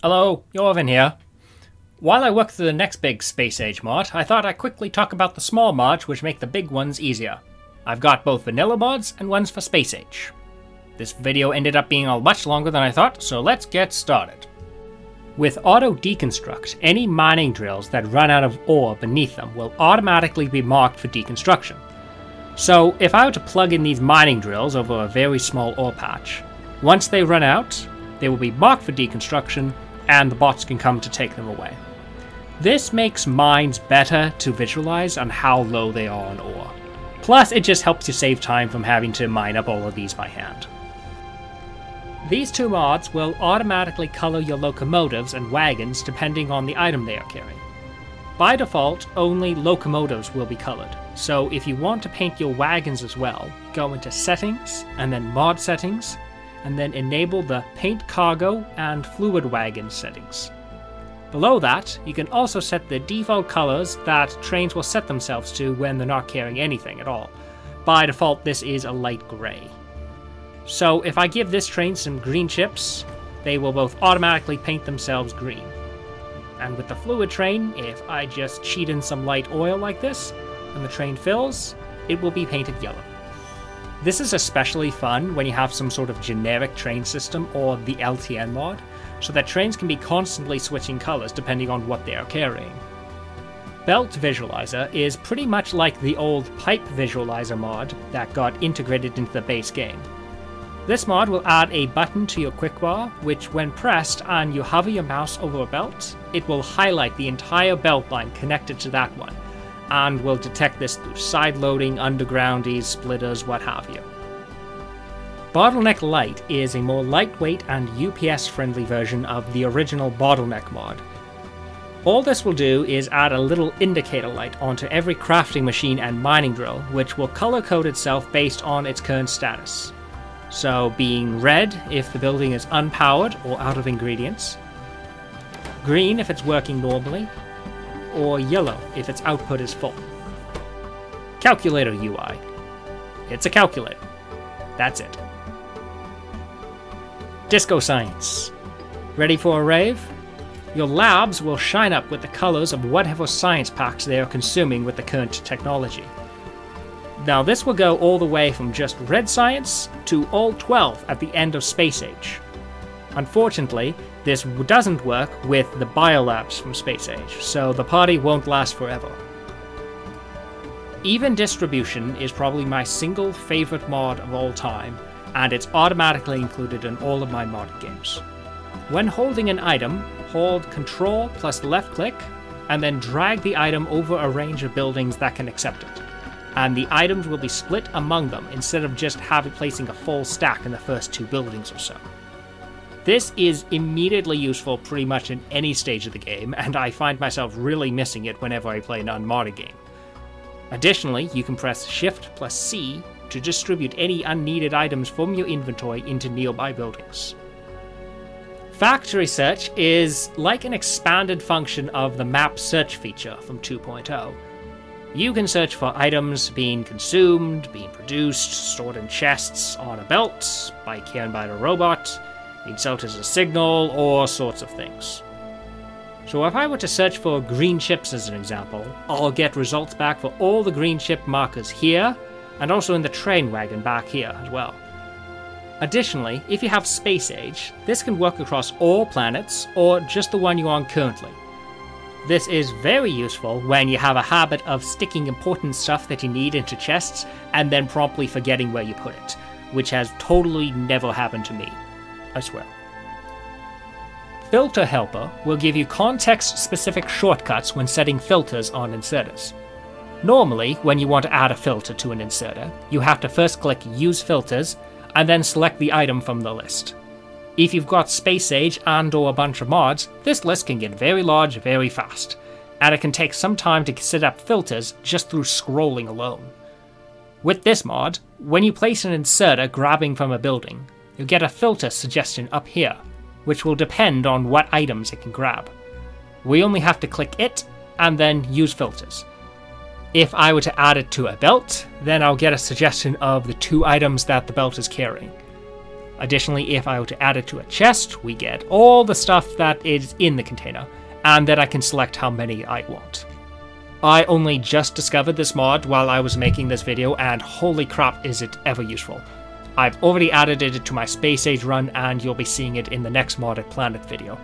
Hello, Yorven here. While I work through the next big Space Age mod, I thought I'd quickly talk about the small mods which make the big ones easier. I've got both vanilla mods and ones for Space Age. This video ended up being a much longer than I thought, so let's get started. With Auto Deconstruct, any mining drills that run out of ore beneath them will automatically be marked for deconstruction. So if I were to plug in these mining drills over a very small ore patch, once they run out, they will be marked for deconstruction and the bots can come to take them away. This makes mines better to visualize on how low they are on ore. Plus, it just helps you save time from having to mine up all of these by hand. These two mods will automatically color your locomotives and wagons depending on the item they are carrying. By default, only locomotives will be colored, so if you want to paint your wagons as well, go into Settings, and then Mod Settings, and then enable the Paint Cargo and Fluid Wagon settings. Below that, you can also set the default colors that trains will set themselves to when they're not carrying anything at all. By default, this is a light gray. So if I give this train some green chips, they will both automatically paint themselves green. And with the fluid train, if I just cheat in some light oil like this, and the train fills, it will be painted yellow. This is especially fun when you have some sort of generic train system or the LTN mod, so that trains can be constantly switching colors depending on what they are carrying. Belt Visualizer is pretty much like the old Pipe Visualizer mod that got integrated into the base game. This mod will add a button to your quickbar, which when pressed and you hover your mouse over a belt, it will highlight the entire belt line connected to that one, and will detect this through side loading, undergroundies, splitters, what have you. Bottleneck Lite is a more lightweight and UPS friendly version of the original Bottleneck mod. All this will do is add a little indicator light onto every crafting machine and mining drill, which will color code itself based on its current status. So, being red if the building is unpowered or out of ingredients, green if it's working normally, or yellow if its output is full. Calculator UI. It's a calculator. That's it. Disco Science. Ready for a rave? Your labs will shine up with the colors of whatever science packs they are consuming with the current technology. Now, this will go all the way from just red science to all 12 at the end of Space Age. Unfortunately, this doesn't work with the biolabs from Space Age, so the party won't last forever. Even Distribution is probably my single favorite mod of all time, and it's automatically included in all of my modded games. When holding an item, hold Ctrl plus left click, and then drag the item over a range of buildings that can accept it. And the items will be split among them instead of just having placing a full stack in the first two buildings or so. This is immediately useful pretty much in any stage of the game, and I find myself really missing it whenever I play an unmodded game. Additionally, you can press Shift plus C to distribute any unneeded items from your inventory into nearby buildings. Factory Search is like an expanded function of the map search feature from 2.0. You can search for items being consumed, being produced, stored in chests, on a belt, by carried by robot, Needs out as a signal, or sorts of things. So if I were to search for green chips as an example, I'll get results back for all the green chip markers here, and also in the train wagon back here as well. Additionally, if you have Space Age, this can work across all planets, or just the one you're on currently. This is very useful when you have a habit of sticking important stuff that you need into chests and then promptly forgetting where you put it, which has totally never happened to me. I well. Filter Helper will give you context-specific shortcuts when setting filters on inserters. Normally, when you want to add a filter to an inserter, you have to first click Use Filters, and then select the item from the list. If you've got Space Age and or a bunch of mods, this list can get very large very fast, and it can take some time to set up filters just through scrolling alone. With this mod, when you place an inserter grabbing from a building, you'll get a filter suggestion up here, which will depend on what items it can grab. We only have to click it and then use filters. If I were to add it to a belt, then I'll get a suggestion of the two items that the belt is carrying. Additionally, if I were to add it to a chest, we get all the stuff that is in the container, and then I can select how many I want. I only just discovered this mod while I was making this video, and holy crap is it ever useful. I've already added it to my Space Age run, and you'll be seeing it in the next modded planet video.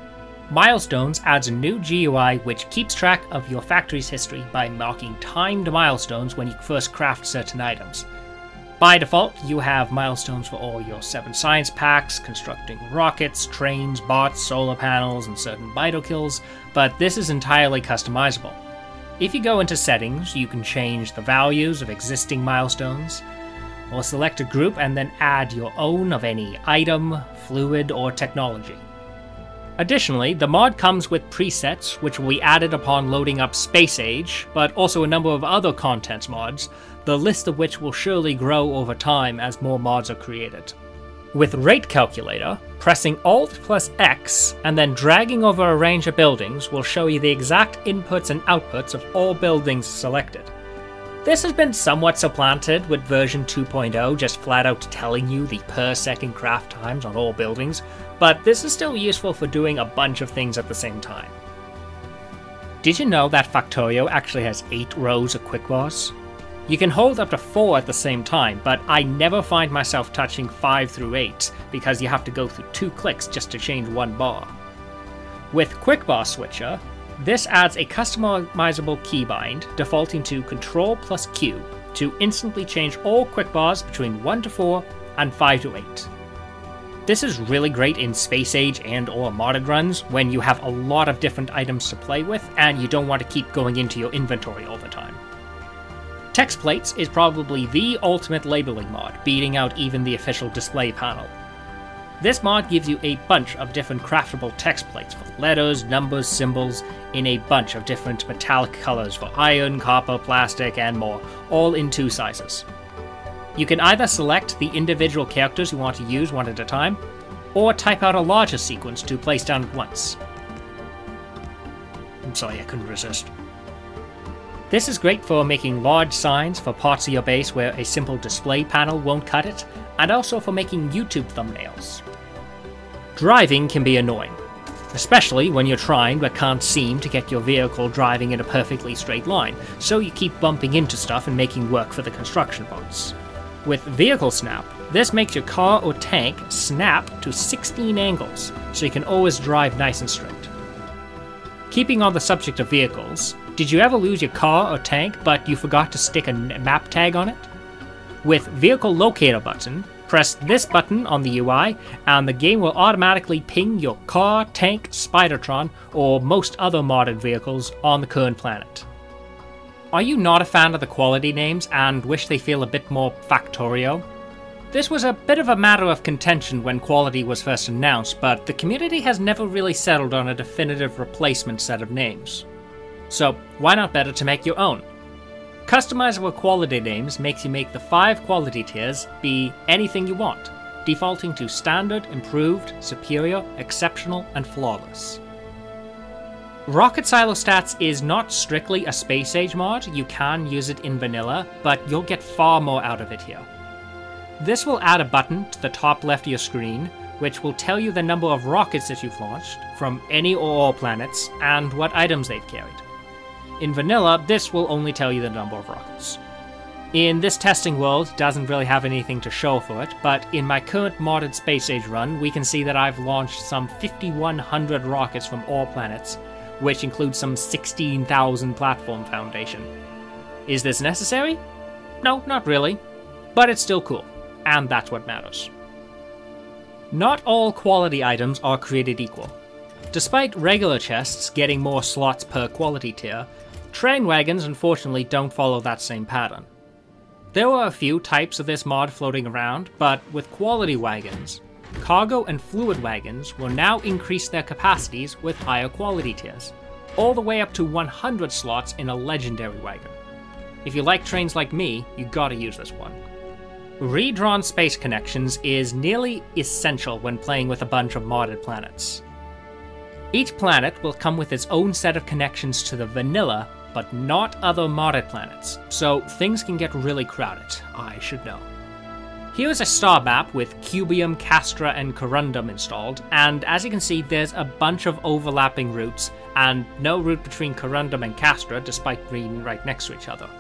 Milestones adds a new GUI which keeps track of your factory's history by marking timed milestones when you first craft certain items. By default, you have milestones for all your 7 science packs, constructing rockets, trains, bots, solar panels, and certain vital kills, but this is entirely customizable. If you go into settings, you can change the values of existing milestones, or select a group and then add your own of any item, fluid, or technology. Additionally, the mod comes with presets which will be added upon loading up Space Age, but also a number of other contents mods, the list of which will surely grow over time as more mods are created. With Rate Calculator, pressing Alt plus X and then dragging over a range of buildings will show you the exact inputs and outputs of all buildings selected. This has been somewhat supplanted with version 2.0 just flat out telling you the per second craft times on all buildings, but this is still useful for doing a bunch of things at the same time. Did you know that Factorio actually has 8 rows of quick bars? You can hold up to 4 at the same time, but I never find myself touching 5 through 8 because you have to go through 2 clicks just to change one bar. With Quick Bar Switcher, this adds a customizable keybind defaulting to Ctrl plus Q to instantly change all quick bars between 1 to 4 and 5 to 8. This is really great in Space Age and or modded runs when you have a lot of different items to play with and you don't want to keep going into your inventory all the time. Text plates is probably the ultimate labeling mod, beating out even the official display panel. This mod gives you a bunch of different craftable text plates for letters, numbers, symbols, in a bunch of different metallic colors for iron, copper, plastic, and more, all in two sizes. You can either select the individual characters you want to use one at a time, or type out a larger sequence to place down at once. I'm sorry, I couldn't resist. This is great for making large signs for parts of your base where a simple display panel won't cut it, and also for making YouTube thumbnails. Driving can be annoying, especially when you're trying but can't seem to get your vehicle driving in a perfectly straight line, so you keep bumping into stuff and making work for the construction bots. With Vehicle Snap, this makes your car or tank snap to 16 angles, so you can always drive nice and straight. Keeping on the subject of vehicles, did you ever lose your car or tank but you forgot to stick a map tag on it? With Vehicle Locator button, Press this button on the UI, and the game will automatically ping your car, tank, Spidertron, or most other modded vehicles on the current planet. Are you not a fan of the quality names and wish they feel a bit more Factorio? This was a bit of a matter of contention when quality was first announced, but the community has never really settled on a definitive replacement set of names. So, why not better to make your own? Customizable quality names makes you make the five quality tiers be anything you want, defaulting to standard, improved, superior, exceptional, and flawless. Rocket Silo Stats is not strictly a Space Age mod, you can use it in vanilla, but you'll get far more out of it here. This will add a button to the top left of your screen, which will tell you the number of rockets that you've launched from any or all planets and what items they've carried. In vanilla, this will only tell you the number of rockets. In this testing world, doesn't really have anything to show for it, but in my current modded Space Age run, we can see that I've launched some 5100 rockets from all planets, which includes some 16,000 platform foundation. Is this necessary? No, not really, but it's still cool, and that's what matters. Not all quality items are created equal. Despite regular chests getting more slots per quality tier, train wagons unfortunately don't follow that same pattern. There were a few types of this mod floating around, but with quality wagons, cargo and fluid wagons will now increase their capacities with higher quality tiers, all the way up to 100 slots in a legendary wagon. If you like trains like me, you gotta use this one. Redrawn space connections is nearly essential when playing with a bunch of modded planets. Each planet will come with its own set of connections to the vanilla, but not other modded planets, so things can get really crowded, I should know. Here's a star map with Cubium, Castra, and Corundum installed, and as you can see, there's a bunch of overlapping routes, and no route between Corundum and Castra, despite being right next to each other.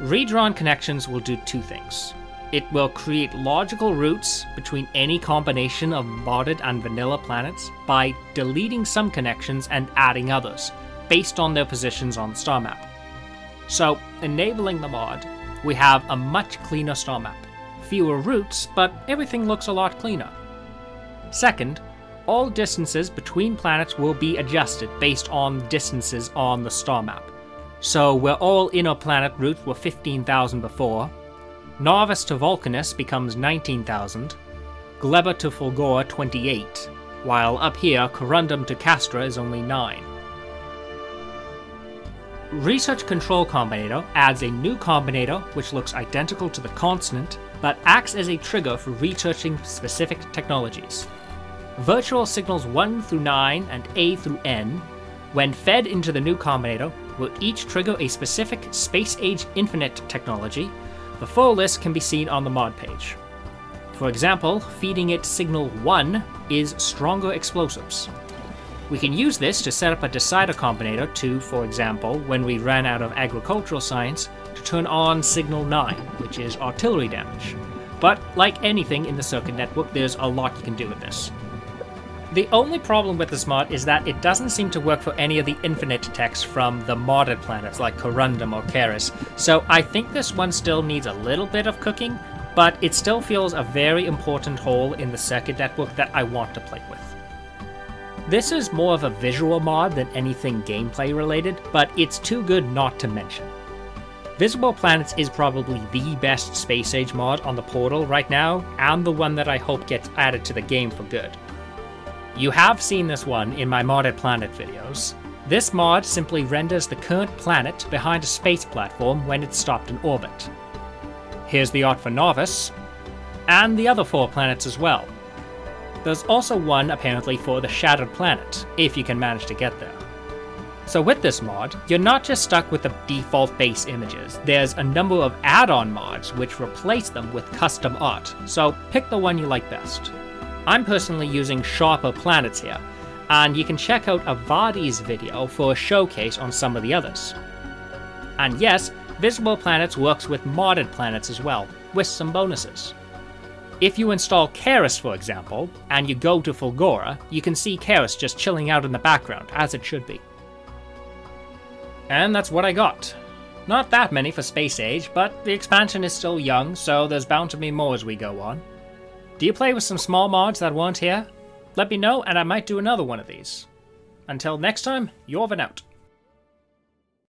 Redrawn connections will do two things. It will create logical routes between any combination of modded and vanilla planets by deleting some connections and adding others, based on their positions on the star map. So, enabling the mod, we have a much cleaner star map fewer routes, but everything looks a lot cleaner. Second, all distances between planets will be adjusted based on distances on the star map. So where all inner planet routes were 15,000 before, Nauvis to Vulcanus becomes 19,000, Gleba to Fulgora 28, while up here Corundum to Castra is only 9. Research Control Combinator adds a new combinator which looks identical to the constant but acts as a trigger for researching specific technologies. Virtual signals 1 through 9 and A through N, when fed into the new combinator, will each trigger a specific Space Age Infinite technology. The full list can be seen on the mod page. For example, feeding it signal 1 is stronger explosives. We can use this to set up a decider combinator to, for example, when we ran out of agricultural science, to turn on signal 9, which is artillery damage. But like anything in the circuit network, there's a lot you can do with this. The only problem with this mod is that it doesn't seem to work for any of the infinite techs from the modded planets like Corundum or Cerys, so I think this one still needs a little bit of cooking, but it still feels a very important hole in the circuit network that I want to play with. This is more of a visual mod than anything gameplay related, but it's too good not to mention. Visible Planets is probably the best Space Age mod on the Portal right now, and the one that I hope gets added to the game for good. You have seen this one in my modded planet videos. This mod simply renders the current planet behind a space platform when it's stopped in orbit. Here's the art for Nauvis, and the other four planets as well. There's also one apparently for the Shattered Planet, if you can manage to get there. So with this mod, you're not just stuck with the default base images, there's a number of add-on mods which replace them with custom art, so pick the one you like best. I'm personally using Sharper Planets here, and you can check out Avadi's video for a showcase on some of the others. And yes, Visible Planets works with modded planets as well, with some bonuses. If you install Cerys, for example, and you go to Fulgora, you can see Cerys just chilling out in the background, as it should be. And that's what I got. Not that many for Space Age, but the expansion is still young, so there's bound to be more as we go on. Do you play with some small mods that weren't here? Let me know and I might do another one of these. Until next time, Yorven out.